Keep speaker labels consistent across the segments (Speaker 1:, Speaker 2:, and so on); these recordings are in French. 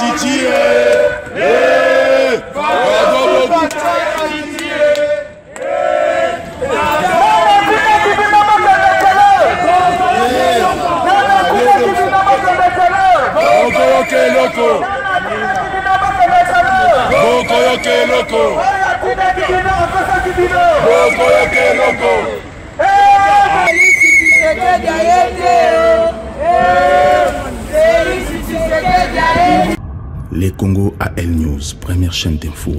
Speaker 1: Eh. Eh. Eh, bokoyoka eloko bokoyoka eloko bokoyoka eloko alisi tisekedi aye te
Speaker 2: Les Congo AL News, première chaîne d'info.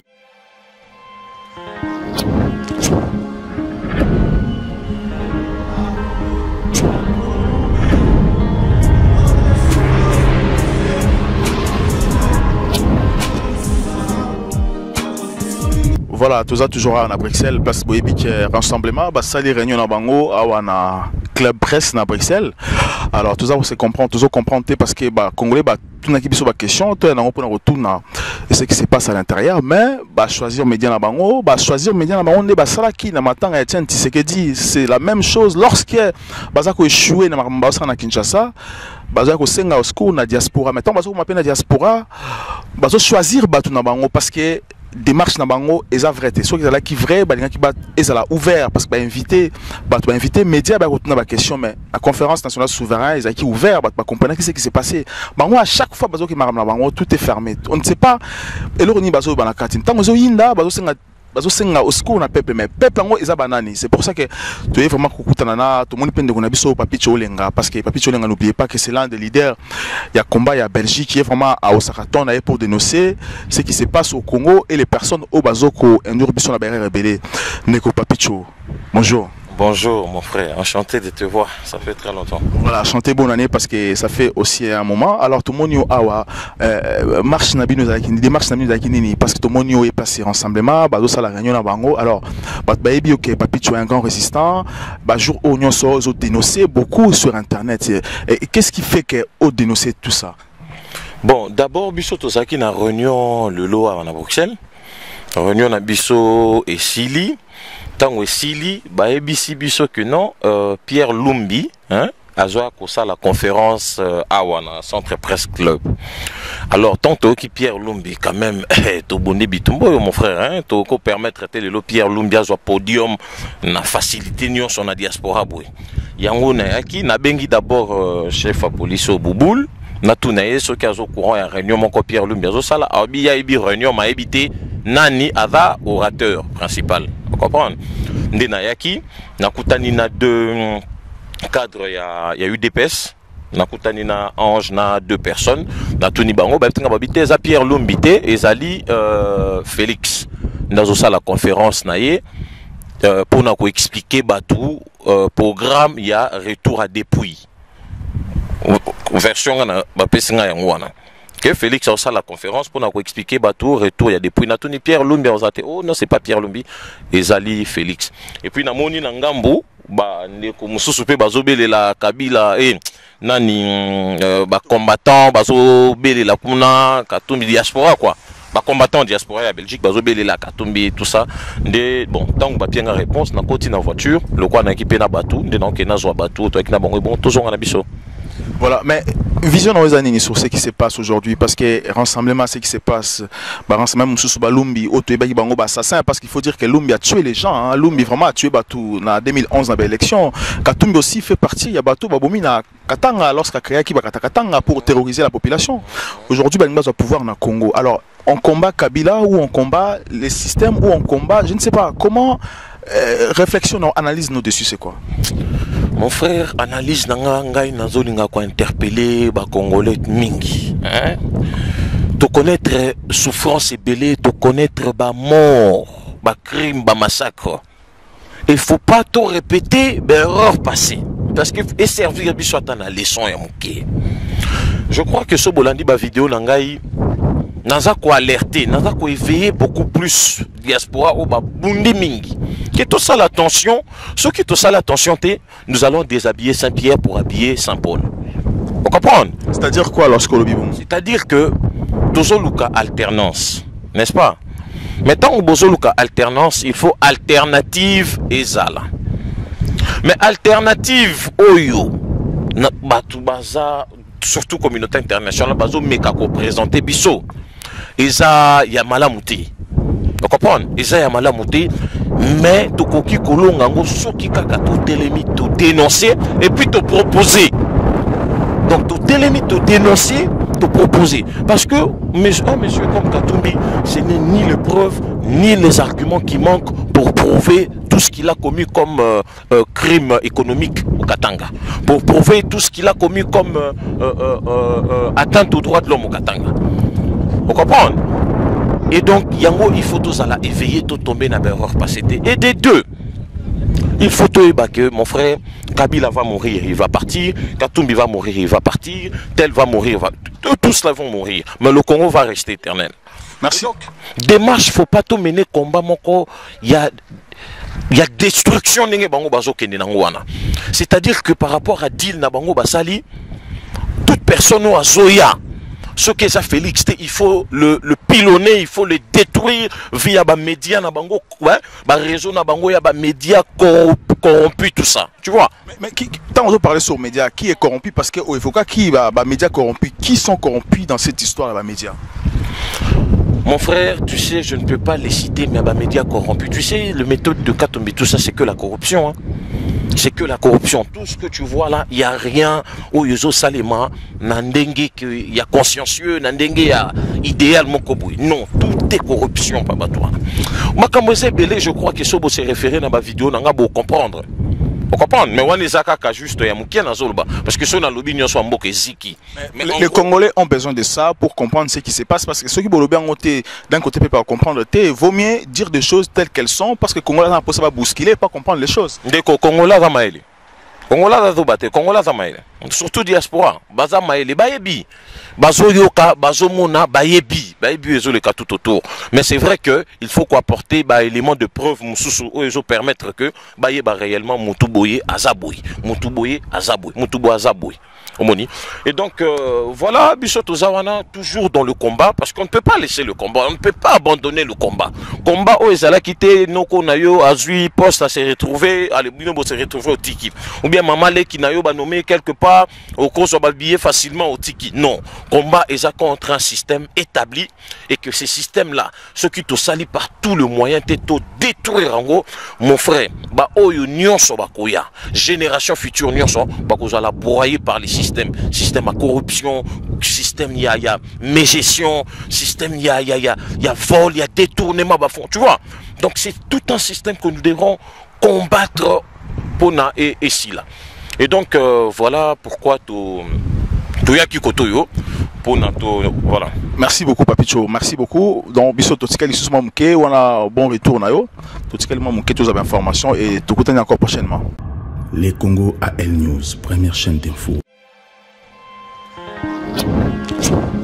Speaker 3: voilà toza toujours awa na bruxelles place boyebi ke rassemblement basali réunion na bango awa na club presse na bruxelles alors toza kose comprendre tozo comprendre te parce que bacongolais batunaki biso baquestion toya nango mpona kotuna ce qui se passe à l'intérieur mais bachoisir média na bango bachoisir média na bango na matanga ya tiane tisekedi c'est la même chose lorsque baza koéchoué na makambo bazosala na kinshasa kosenga au secours na diaspora. Mais ntango bazokoma mpe na diaspora bazochoisir bato na bango parce que démarche na bango eza vrai te. Soki ezalaki vrai balingaki ezala ouvert parce que bainvité bato bainvité média bakotuna baquestion mais la conférence nationale souverain ezalaki ouvert bato bacomprenaki ce qui s'est passé. Bango à chaque fois bazokimaka na bango tout est fermé. On ne sait pas eloko nini bazoyeba na kati. Ntango ezoyinda bazosenga au peuple mais peuple c'est pour ça que toye vraiment kokutana na tomoni mpe ndeko na biso papi tiolenga parce que papi tiolenga n'oubliez pas que c'est l'un des leaders ya combat ya belgique qui est vraiment aosaka ton pour dénoncer ce qui se passe au congo et les personnes oyo bazoko. Induire biso na baerreur ebele ndeko papi tio bonjour
Speaker 4: Bonjour mon frère, enchanté de te voir, ça fait très longtemps.
Speaker 3: Voilà, chanter bonne année parce que ça fait aussi un moment. Alors tout le monde awa euh, marche na bino zaki ni démarche na bino zaki nini parce que tout le monde est passé rassemblement, ba do sala réunion na bango. Alors ba ba ebi OK, papi tu es un grand résistant, ba jour nyon so zo dénoncer beaucoup sur internet. Et, qu'est-ce qui fait que au dénoncer tout ça?
Speaker 4: Bon, d'abord biso tozaki na réunion le lo à Bruxelles. Réunion na biso et Sili. Ntango esili bayebisi biso euh, pierre lumbi hein, azwa kosala conférence euh, awa na centre presse club. Alors tant toyoki pierre lumbi quand même tobondi bitumba oyo mon frère hein, pierre lumbi podium na facilité nyonso diaspora boye. Yango nayaki nabengi d'abord euh, chef ya polise oyo bubul natuna ye soki aza courant ya réunion moko pierre lumbi. Azosala ayebi yayebi réunion mayebi te nani aza orateur principal. Comprendre nde nayaki nakutani na deux cadre ya, ya udps nakutani na ange na deux personnes. Natuni bango bayebitinga babi te pierre lumbi ezali euh, félix. Nde azosala conférence na ye euh, mpona koexplike bato euh, programme ya retour à depuis version nga na bapesi nga yango wana. Que Félix la conférence pour nous expliquer bateau retour il y a depuis natuni Pierre Lumbi a oh non c'est pas Pierre Lumbi ezali Félix. Et puis namoni na ngambo ba ndeko mususu pe bazobelela Kabila eh nani euh, ba combattant bazobelela kuna Katumbi diaspora quoi. Ba combattant diaspora ya Belgique bazobelela Katumbi tout ça. Nde bon tant ba pienga réponse na koti na voiture le quoi na équipé na bateau nde na okena zwa bateau to ekina bango bon tozonga na biso
Speaker 3: Voilà, mais vision dans les années sur ce qui se passe aujourd'hui, parce que rassemblement, ce qui se passe, bah, rassemblement, Ebagi Bango, assassin, parce qu'il faut dire que Lumbi a tué les gens, hein. Lumbi vraiment a tué Batou en 2011 dans l'élection. Katumbi aussi fait partie, il y a Batou Baboumi na Katanga, lorsqu'il créé Kibakata Katanga pour terroriser la population. Aujourd'hui, Bango a pouvoir dans Congo. Alors, on combat Kabila ou on combat les systèmes ou on combat, je ne sais pas, comment euh, réflexion, analyse nous dessus, c'est quoi?
Speaker 4: Mon frère analyse na nga ngai nazolinga kointerpele bacongolais mingi. Hein? tokonaître souffrance ebele tokonaître bamort bacrime bamassacre il faut pas to répéter baerreur passée. Parce que eservir biso ata na leçon ya moke je crois que so bolandi bavideo na ngai naza koalerte naza koéveiller beaucoup plus diaspora oyo babundi mingi ke tosala attention soki tosala attention te nous allons déshabiller saint pierre pour habiller saint paul o comprendre
Speaker 3: c'est à dire quoi lorsque olobi bongo
Speaker 4: c'est à dire que tozoluka alternance n'est-ce pas? Mais ntango bozoluka alternance il faut alternative ezala mais alternative oyo bato baza surtout communauté internationale bazomeka koprésente biso eza ya malamu te ocomprendre eza ya malamu te mais tokoki kolonga yango soki kaka totelemi todénoncer et puis topropose donc totelemi todénoncer topropose parce que monsieur- un monsieur comme katumbi ce n'est ni les preuves ni les arguments qui manquent pour prouver tout ce qu'il a commis comme euh, euh, crime économique au Katanga. Pour prouver tout ce qu'il a commis comme euh, atteinte aux droits de l'homme au Katanga. Vous comprenez? Et donc yango il faut tous à la éveiller tout tomber dans l'erreur passée et des deux il faut toyeba que mon frère Kabila va mourir, il va partir, Katumbi va mourir, il va partir, tel va mourir, va... tous- tous cela vont mourir, mais le Congo va rester éternel.
Speaker 3: Merci.
Speaker 4: Démarche, faut pas tout mener combat moko, il y a il y a destruction. C'est-à-dire que par rapport à deal na bango basali, toute personne au azoya ce que ça Félix il faut le, le pilonner il faut le détruire via ba média na bango ouais, ba réseau na bango ya ba média corrompu, corrompu tout ça tu vois?
Speaker 3: Mais, mais qui, tant on veut parler sur les médias, qui est corrompu? Parce que il faut qui va bah, médias corrompus. Qui sont corrompus dans cette histoire là, médias
Speaker 4: mon frère tu sais je ne peux pas les citer mais ba média corrompu tu sais le méthode de Katumbi tout ça c'est que la corruption hein. C'est que la corruption. Tout ce que tu vois là il y a rien. Au yozo salema na ndenge que il y a consciencieux na ndenge ya idéal moko boye non tout est corruption makambo eza ebele je crois que so bose référé na bavideo na nga bocomprendre ocomprendre mais wana eza kaka juste ya mokie nazoloba parce que so nalobi nyonso ya mboka eziki
Speaker 3: les, Congolais ont besoin de ça pour comprendre ce qui se passe parce que ceux qui veulent bien côté d'un côté peut pas comprendre. Il vaut mieux dire des choses telles qu'elles sont parce que les Congolais pas ça va bousculer pas comprendre les choses.
Speaker 4: Ndeko kongola aza mayele kongola aza zoba te kongola aza mayele surtout diaspora baza mayele bayebi. Bazoyoka bazomona bayebi. Bayebi ezoleka tout autour. Mais c'est vrai que il faut koapporter baélément de preuve mosusu oyo ezopermettre que bayeba réellement motu boye aza boye aza boye et donc euh, voilà biso toza wana toujours dans le combat parce qu'on ne peut pas laisser le combat on ne peut pas abandonner le combat. Combat oyo ezalaki te noko na yo azwi poste à se retrouver ale bino bo se retrouver au tiki. Ou bien mama leki na yo banommé quelque part okozwa babillet facilement au tiki. Non. Combat eza contre un système établi et que ce système là soki tosali par tout le moyen te détruire yango mon frère baoyo nyonso bakoya génération future nyonso bakozala broyé par les systèmes système ya corruption système ya ya mégestion système ya ya ya ya vol ya détournement bafond tu vois. Donc c'est tout un système que nous devrons combattre pona et ici là et donc euh, voilà pourquoi to toyaki kotoyo pona to voilà.
Speaker 3: Merci beaucoup Papicho merci beaucoup. Donc biso totikali moi muke on a bon retour na yo. Totikali moi muke tous avez information et tout encore prochainement.
Speaker 2: Les Congo AL News, première chaîne d'info. Thank you.